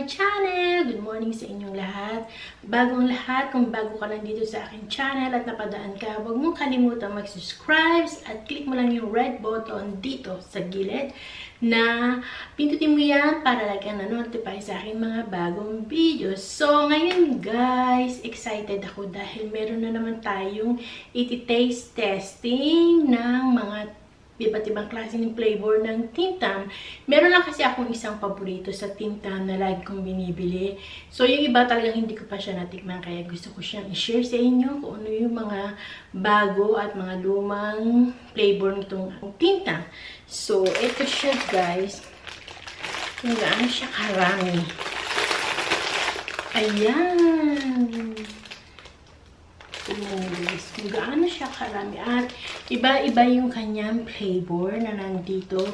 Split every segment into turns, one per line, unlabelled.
My channel! Good morning sa inyong lahat. Bagong lahat, kung bago ka lang dito sa aking channel at napadaan ka, huwag mong kalimutan mag-subscribe at click mo lang yung red button dito sa gilid na pindutin mo yan para lagi kang na-notify sa aking mga bagong videos. So, ngayon guys, excited ako dahil meron na naman tayong iti-taste testing ng mga iba't ibang klase ng flavor ng Tim Tam. Meron lang kasi akong isang paborito sa Tim Tam na lagi kong binibili. So, yung iba talagang hindi ko pa siya natikman kaya gusto ko siyang i-share sa inyo kung ano yung mga bago at mga lumang flavor nitong Tim Tam. So, ito siya guys. Kung gaano siya karami. Ayan! Tingnan guys, kung gaano siya karami. At iba-iba yung kanyang flavor na nandito.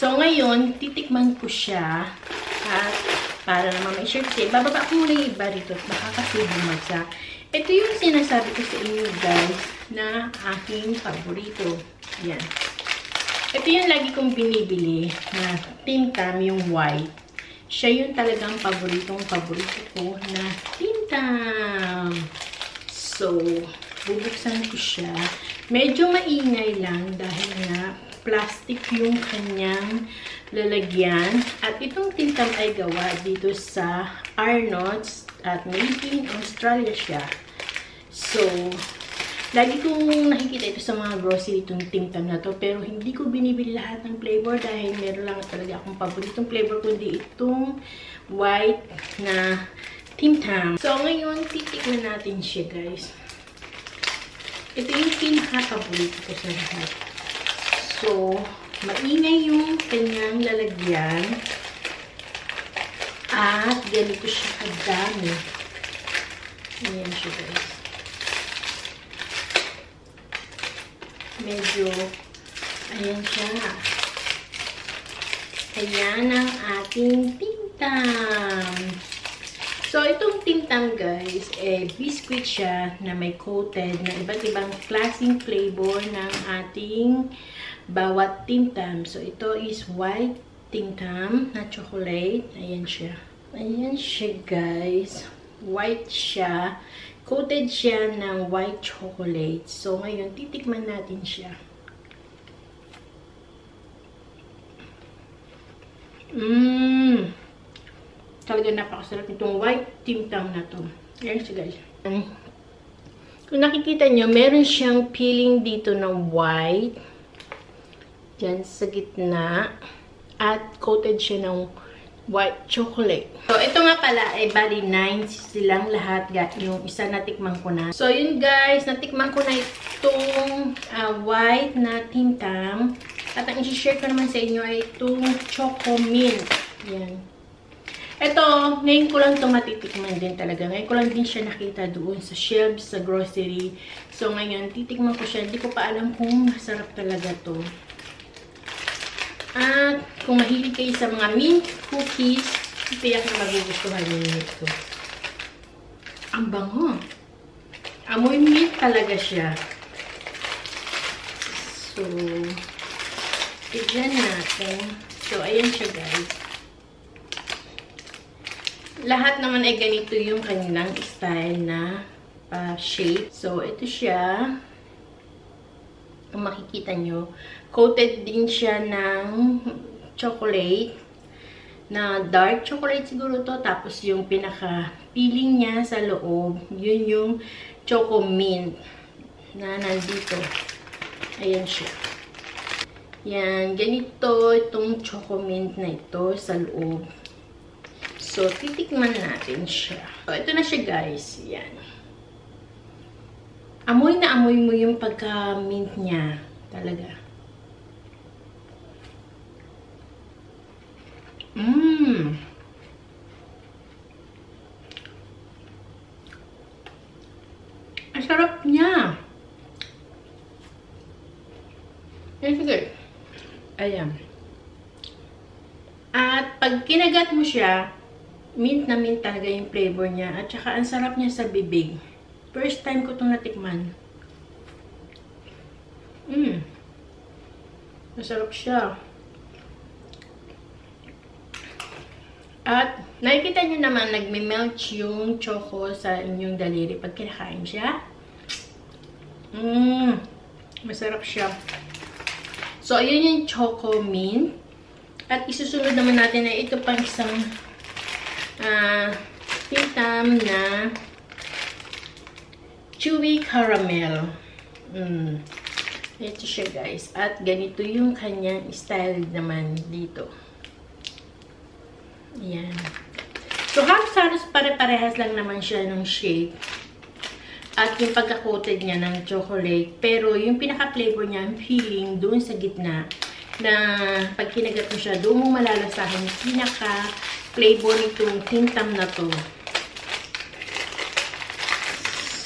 So, ngayon, titikman ko siya. At para naman may share kasi, bababa ko muna yung iba rito. Baka kasi bumagsak. Ito yung sinasabi ko sa inyo guys na aking paborito. Yan. Ito yung lagi kong binibili na Tim Tam, yung white. Siya yung talagang paboritong paborito ko na Tim Tam. So, bubuksan ko siya. Medyo maingay lang dahil nga plastic yung kanyang lalagyan. At itong Tim Tam ay gawa dito sa Arnott's at made in Australia siya. So, Lagi kong nakikita ito sa mga grocery itong Tim Tam na to. Pero hindi ko binibili lahat ng flavor dahil meron lang talaga akong paboritong flavor kundi itong white na Tim Tam. So, ngayon, titikman natin siya, guys. Ito yung pinaka-paborito ko sa lahat. So, maingay yung kanyang lalagyan. At ganito siya kadami. Ayan siya, guys. medyo, ayan siya. Ayan ang ating tintam. So, itong tintam guys, eh, biscuit siya na may coated na iba't ibang klaseng flavor ng ating bawat tintam. So, ito is white tintam na chocolate. Ayan siya. Ayan siya guys. White siya. Coated siya ng white chocolate. So, ngayon, titikman natin siya. Mmm! Talaga napakasarap itong white Tim Tam na to. Ayan siya, guys. Kung nakikita nyo, meron siyang peeling dito ng white. Diyan sa gitna. At coated siya ng white chocolate. So, ito nga pala ay bali 9 silang lahat. Yung isa natikman ko na. So, yun guys, natikman ko na itong uh, white na Tim Tam. At ang i-share ko naman sa inyo ay itong Choco Mint. Yan. Ito, ngayon ko lang ito matitikman din talaga. Ngayon ko lang din siya nakita doon sa shelves, sa grocery. So, ngayon, titikman ko siya. Hindi ko pa alam kung masarap talaga to. At kung mahilig kayo sa mga mint cookies, tiyak na magugustuhan ninyo ito. Ang bango. Amoy mint talaga siya. So, tignan natin. So, ayan siya guys. Lahat naman ay ganito yung kanilang style na uh, shape. So, ito siya. Kung makikita nyo, coated din siya ng chocolate na dark chocolate siguro to. Tapos yung pinaka-peeling niya sa loob, yun yung choco mint na nandito. Ayan siya. Yan, ganito itong choco mint na ito sa loob. So, titikman natin siya. So, ito na siya guys. Yan. Amoy na amoy mo yung pagka-mint niya. Talaga. Mmm. Ang sarap niya. Yan, sige. Ayan. At pag kinagat mo siya, mint na mint talaga yung flavor niya. At saka ang sarap niya sa bibig. First time ko itong natikman. Mmm. Masarap siya. At Nakikita nyo naman, nagme-melt yung choco sa inyong daliri pag kinakain siya. Mmm, masarap siya. So, ayun yung choco mint. At isusunod naman natin na ito pang isang uh, pintam na chewy caramel. Mm. Ito siya guys. At ganito yung kanyang style naman dito. Ayan. So, halos-halos pare-parehas lang naman siya ng shape. At yung pagka-coated niya ng chocolate. Pero yung pinaka-flavor niya, yung feeling doon sa gitna, na pag kinagat mo siya, doon mo malalasahan yung pinaka-flavor nitong tintam na to.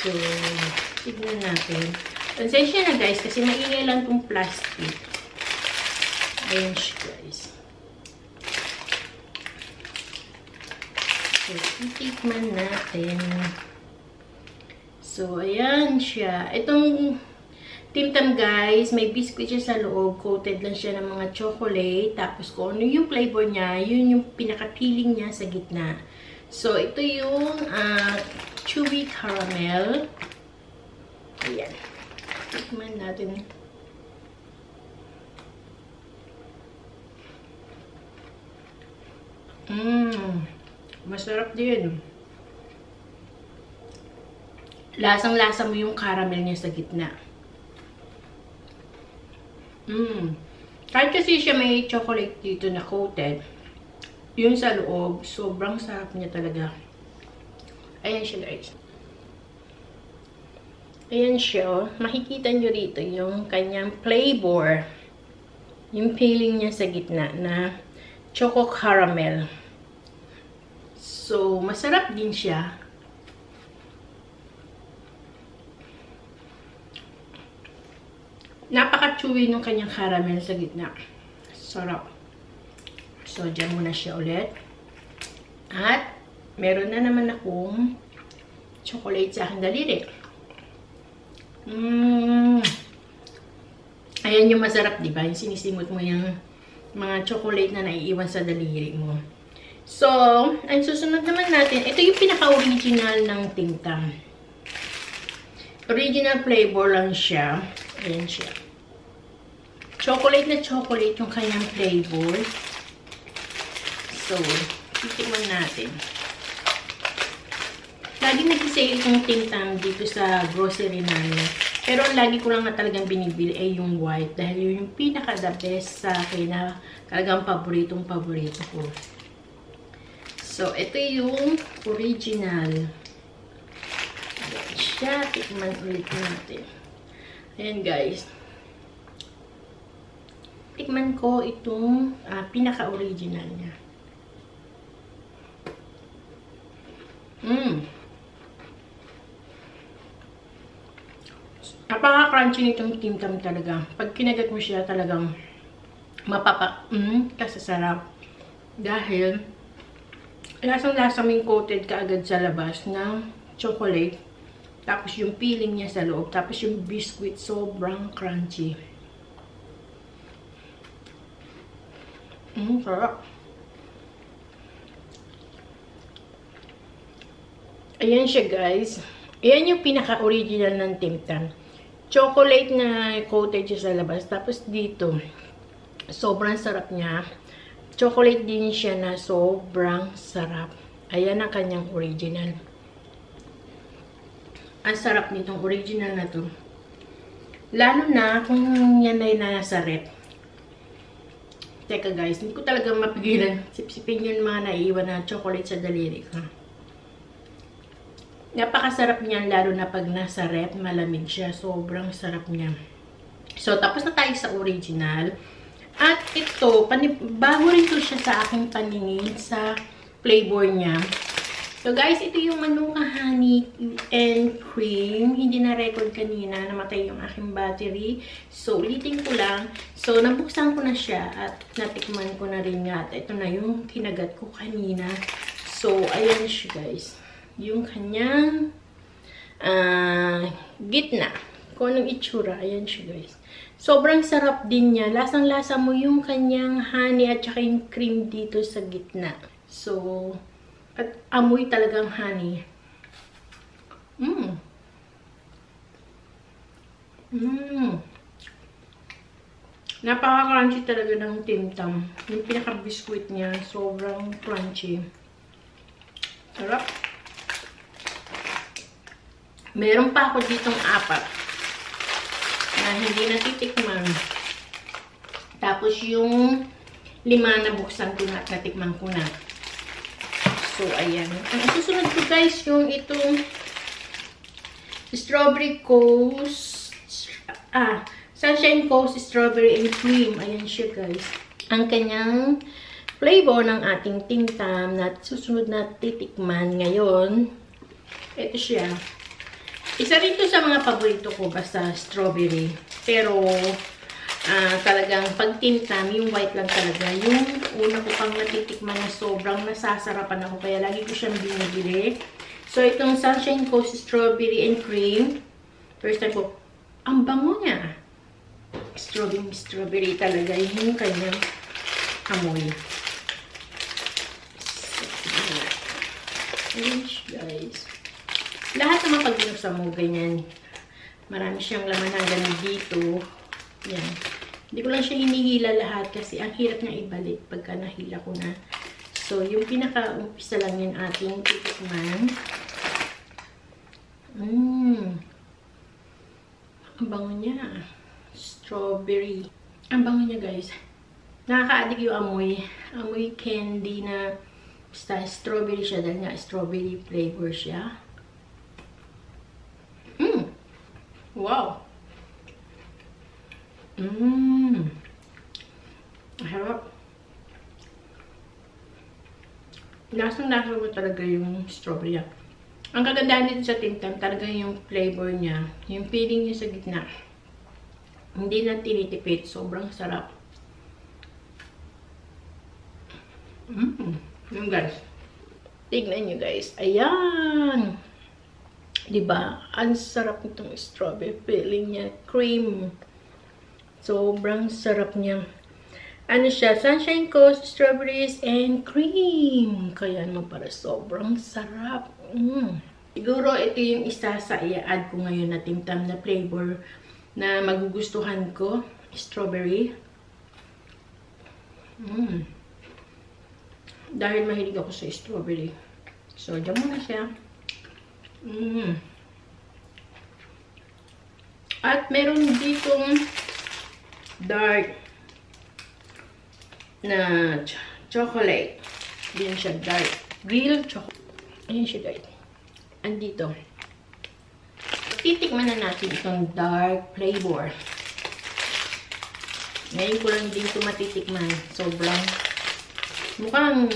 So, tignan natin. Pasensya na guys, kasi maingay lang itong plastic. Ayan siya guys. So, titikman natin. So, ayan siya. Itong Timtam guys, may biscuit siya sa loob. Coated lang siya ng mga chocolate. Tapos kung ano yung flavor niya, yun yung pinaka-peeling niya sa gitna. So, ito yung uh, chewy caramel. Ayan. Tikman natin. Mmm. Masarap din. Lasang-lasa mo yung caramel niya sa gitna. Mmm. Kahit kasi siya may chocolate dito na coated, yun sa loob, sobrang sarap niya talaga. Ayan siya guys. Ayan siya, oh. Makikita nyo rito yung kanyang flavor. Yung feeling niya sa gitna na choco caramel. So, masarap din siya. Napaka-chewy ng kanyang caramel sa gitna. Sarap. So, dyan muna siya ulit. At, meron na naman akong chocolate sa aking daliri. Mmm. Ayan yung masarap, di ba? Yung sinisimot mo yung mga chocolate na naiiwan sa daliri mo. So, ang susunod naman natin, ito yung pinaka-original ng Timtam. Original flavor lang siya. Ayan siya. Chocolate na chocolate yung kanyang flavor. So, titikman natin. Lagi nag-sale itong Timtam dito sa grocery namin. Pero ang lagi ko lang na talagang binibili ay yung white. Dahil yun yung pinaka-the best sa akin na talagang paboritong paborito ko. So, ito yung original. Ayan siya. Tikman ulit natin. Ayan, guys. Tikman ko itong uh, pinaka-original niya. Mmm. Napaka-crunchy nitong timtam talaga. Pag kinagat mo siya talagang mapapa... Mmm, kasasarap. Dahil lasang-lasa may coated kaagad sa labas ng chocolate. Tapos yung peeling niya sa loob. Tapos yung biscuit sobrang crunchy. Mmm, sarap. Ayan siya guys. Ayan yung pinaka-original ng Timtan. Chocolate na coated siya sa labas. Tapos dito, sobrang sarap niya. Chocolate din siya na sobrang sarap. Ayan ang kanyang original. Ang sarap nitong original na to. Lalo na kung yan ay nasa rep. Teka guys, hindi ko talaga mapigilan. Sipsipin yung mga naiiwan na chocolate sa daliri ko. Napakasarap niyan lalo na pag nasa rep, malamig siya. Sobrang sarap niya. So, tapos na tayo sa original. At ito, bago rin to siya sa aking paningin sa flavor niya. So guys, ito yung Manuka Honey and Cream. Hindi na-record kanina, namatay yung aking battery. So, ulitin ko lang. So, nabuksan ko na siya at natikman ko na rin nga. At ito na yung kinagat ko kanina. So, ayan siya guys. Yung kanyang uh, gitna. Kung anong itsura, ayan siya guys. Sobrang sarap din niya. Lasang-lasa mo yung kanyang honey at saka yung cream dito sa gitna. So, At amoy talagang honey. Mmm. Mmm. Napaka-crunchy talaga ng Tim Tam. Yung pinaka-biscuit niya, sobrang crunchy. Sarap. Meron pa ako ditong apat na hindi natitikman. Tapos yung lima na buksan ko na, natikman ko na. So, ayan. Ang susunod ko guys, yung itong strawberry coast, ah, Sunshine Coast Strawberry and Cream. Ayan siya, guys. Ang kanyang flavor ng ating tintam na susunod na titikman ngayon. Ito siya. Isa rin to sa mga paborito ko, basta strawberry. Pero, uh, talagang pag tintam, yung white lang talaga. Yung una ko pang natitikman na sobrang nasasarapan ako, kaya lagi ko siyang binibili. So, itong Sunshine Coast Strawberry and Cream. First time ko, ang bango niya strawberry, strawberry talaga yung kanyang amoy. Orange, guys. Lahat naman pag binuksan mo, ganyan. Marami siyang laman hanggang dito. Yan. Hindi ko lang siya hinihila lahat kasi ang hirap niya ibalik pagka nahila ko na. So, yung pinaka-umpisa lang yan ating titikman. Mmm. Ang bango niya strawberry. Ang bango niya guys. Nakaka-addict yung amoy. Amoy candy na basta strawberry siya dahil nga strawberry flavor siya. Mmm! Wow! Mmm! Harap. Lasang-lasa ko talaga yung strawberry. Ang kagandahan dito sa Tim Tam, talaga yung flavor niya. Yung feeling niya sa gitna. Hindi na tinitipid. Sobrang sarap. Mmm. Yung guys. Tignan nyo guys. Ayan. Diba? Ang sarap nitong strawberry. Feeling niya. Cream. Sobrang sarap niya. Ano siya? Sunshine Coast, strawberries, and cream. Kaya naman para sobrang sarap. Mm. Siguro ito yung isa sa i-add ko ngayon na timtam na flavor na magugustuhan ko. Strawberry. Mm. Dahil mahilig ako sa strawberry. So, dyan muna siya. Mm. At meron ditong dark na ch chocolate. Yan siya dark. Real chocolate. Ayan siya guys. Andito titikman na natin itong dark flavor. Ngayon ko lang din ito matitikman. Sobrang mukhang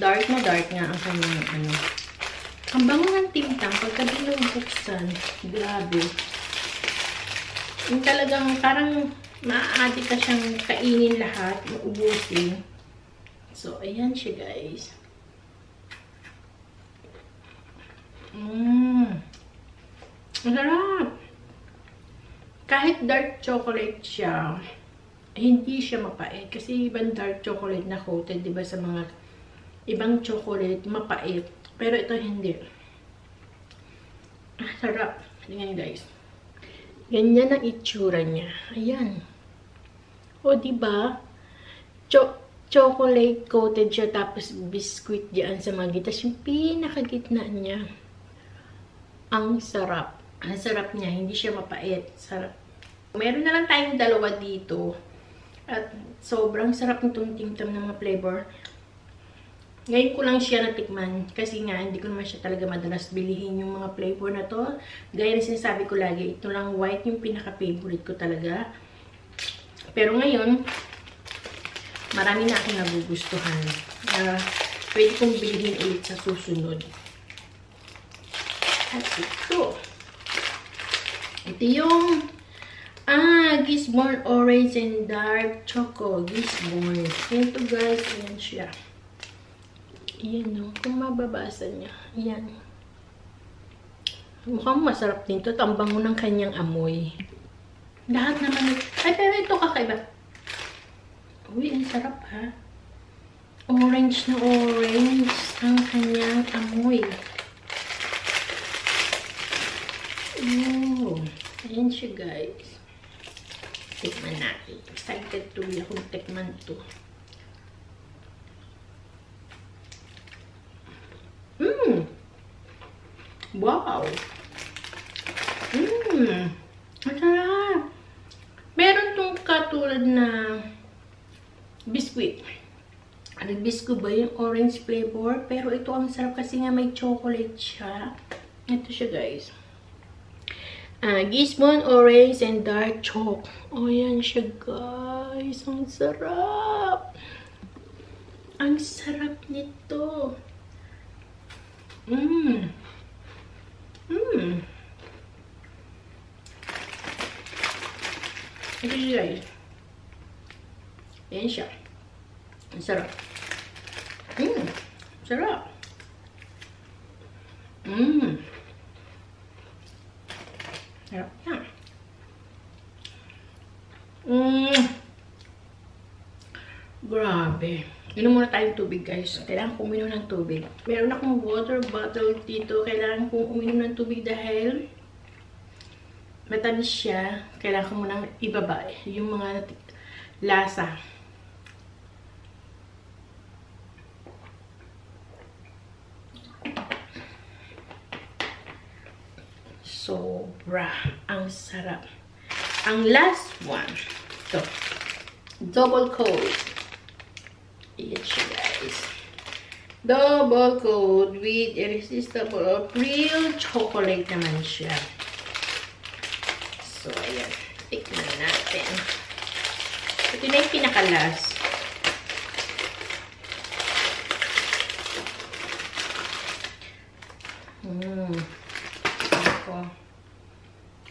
dark na dark nga ang kanyang ano. Ang bango ng tintang pagka binubuksan. Grabe. Yung talagang parang maaadi ka siyang kainin lahat, maubusin. So, ayan siya guys. Mmm. Masarap! Kahit dark chocolate siya, hindi siya mapait. Kasi ibang dark chocolate na coated, di ba, sa mga ibang chocolate, mapait. Pero ito hindi. Sarap. Tingnan guys. Ganyan ang itsura niya. Ayan. O, di ba? Cho chocolate coated siya, tapos biscuit diyan sa mga gitas. Yung pinakagitna niya. Ang sarap. Ang sarap niya. Hindi siya mapait. Sarap. Meron na lang tayong dalawa dito. At sobrang sarap nitong timtam ng mga flavor. Ngayon ko lang siya natikman. Kasi nga, hindi ko naman siya talaga madalas bilihin yung mga flavor na to. Gaya na sinasabi ko lagi, ito lang white yung pinaka-favorite ko talaga. Pero ngayon, marami na akong nagugustuhan. Uh, pwede kong bilihin ulit sa susunod. At ito. Ito yung ah, Gisborne Orange and Dark Choco. Gisborne. Ito guys, ayan siya. Ayan no, kung mababasa niya. Ayan. Mukhang masarap din to. Tambang mo ng kanyang amoy. Lahat naman. Ay, pero ito kakaiba. Uy, ang sarap ha. Orange na orange ang kanyang amoy. Oh, ayan siya guys. Tikman natin. Excited tuloy akong tikman to. Mmm! Wow! Mmm! Masarap! Meron tong katulad na biscuit. Ano, biscuit ba yung orange flavor? Pero ito ang sarap kasi nga may chocolate siya. Ito siya guys. Uh, Gisbon orange and dark chalk. Oh, yan siya guys. Ang sarap. Ang sarap nito. Mmm. Mmm. Ito siya guys. Yan siya. Ang sarap. Mmm. Sarap. Mmm. Sarap. Mmm. Grabe. Inom muna tayong tubig, guys. Kailangan kong uminom ng tubig. Meron akong water bottle dito. Kailangan kong uminom ng tubig dahil matamis siya. Kailangan ko munang ibaba yung mga lasa. Sobra. Ang sarap. Ang last one. Ito. Double coat. Ayan siya, guys. Double coat with irresistible real chocolate naman siya. So, ayan. Tikman natin. Ito na yung pinakalas. Mmm. Ako.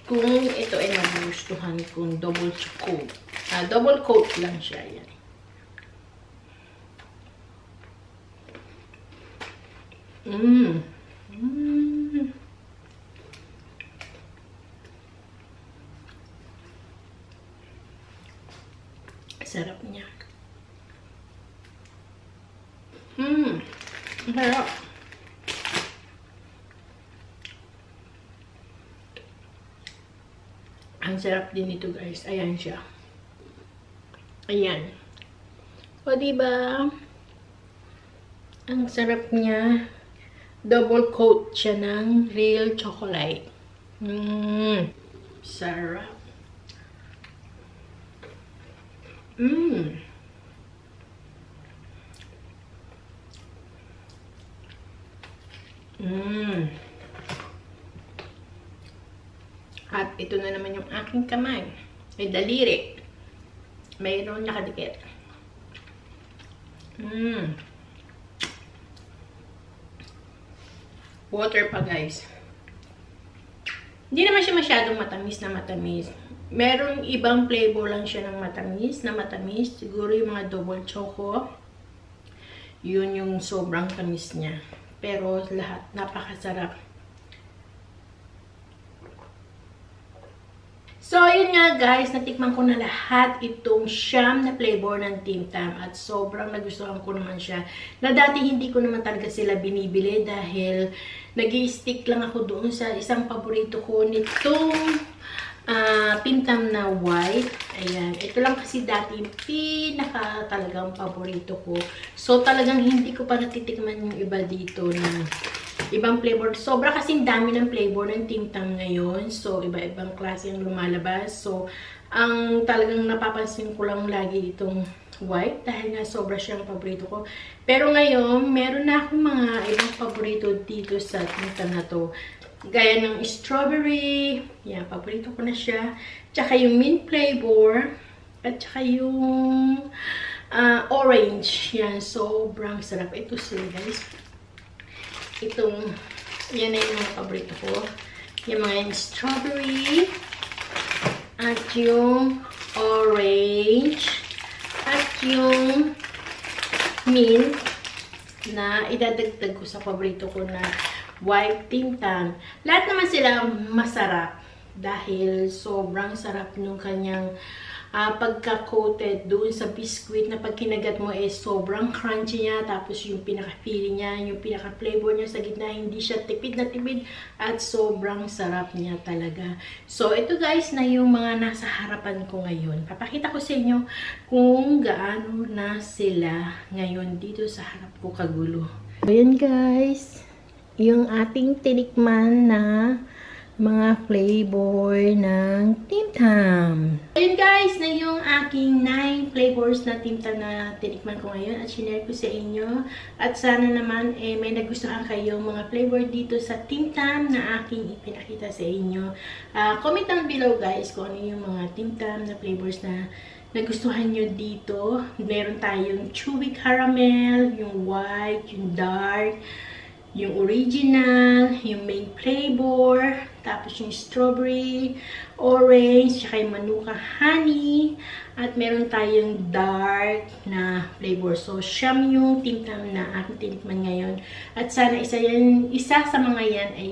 Kung ito ay nagustuhan kong double coat. Ah, double coat lang siya. Yan. Mmm. Mmm. Sarap niya. Mmm. Sarap. Ang sarap din ito guys. Ayan siya. Ayan. O, diba? Ang sarap niya. Double coat siya ng real chocolate. Mmm. Sarap. Mmm. Mmm. At ito na naman yung aking kamay. May daliri. Mayroon nakadikit. Mmm. Water pa guys. Hindi naman siya masyadong matamis na matamis. Merong ibang flavor lang siya ng matamis na matamis. Siguro yung mga double choco. Yun yung sobrang tamis niya. Pero lahat napakasarap. So, yun nga guys, natikman ko na lahat itong siyam na flavor ng Tim Tam at sobrang nagustuhan ko naman siya. Na dati hindi ko naman talaga sila binibili dahil nag stick lang ako doon sa isang paborito ko nitong uh, Tim Tam na white. Ayan, ito lang kasi dati pinaka talagang paborito ko. So, talagang hindi ko pa natitikman yung iba dito na ibang flavor. Sobra kasing dami ng flavor ng Tim Tam ngayon. So, iba-ibang klase ang lumalabas. So, ang talagang napapansin ko lang lagi itong white dahil nga sobra siyang paborito ko. Pero ngayon, meron na akong mga ibang paborito dito sa Tim Tam na to. Gaya ng strawberry. Yan, paborito ko na siya. Tsaka yung mint flavor. At tsaka yung uh, orange. Yan, sobrang sarap. Ito sila guys itong, yan na yung paborito ko. Yung mga yung strawberry, at yung orange, at yung mint, na idadagdag ko sa paborito ko na white tintan. Lahat naman sila masarap dahil sobrang sarap nung kanyang uh, pagka-coated doon sa biscuit na pag kinagat mo eh sobrang crunchy niya. Tapos yung pinaka-feeling niya, yung pinaka-flavor niya sa gitna, hindi siya tipid na tipid at sobrang sarap niya talaga. So, ito guys na yung mga nasa harapan ko ngayon. Papakita ko sa inyo kung gaano na sila ngayon dito sa harap ko kagulo. Ayan guys, yung ating tinikman na mga flavor ng Tim Tam. Ayun guys, na yung aking 9 flavors na Tim Tam na tinikman ko ngayon at sinare ko sa inyo. At sana naman eh, may nagustuhan kayong mga flavor dito sa Tim Tam na aking ipinakita sa inyo. Uh, comment down below guys kung ano yung mga Tim Tam na flavors na nagustuhan nyo dito. Meron tayong chewy caramel, yung white, yung dark, yung original, yung main flavor, tapos yung strawberry, orange, tsaka yung manuka honey, at meron tayong dark na flavor. So, siyam yung timtam na aking tinikman ngayon. At sana isa, yan, isa sa mga yan ay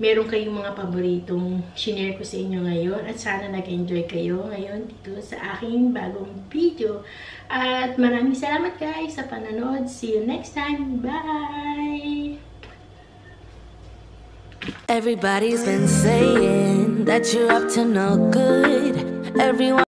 meron kayong mga paboritong shinare ko sa inyo ngayon. At sana nag-enjoy kayo ngayon dito sa aking bagong video. At maraming salamat guys sa panonood. See you next time. Bye!
Everybody's been saying that you're up to no good. Everyone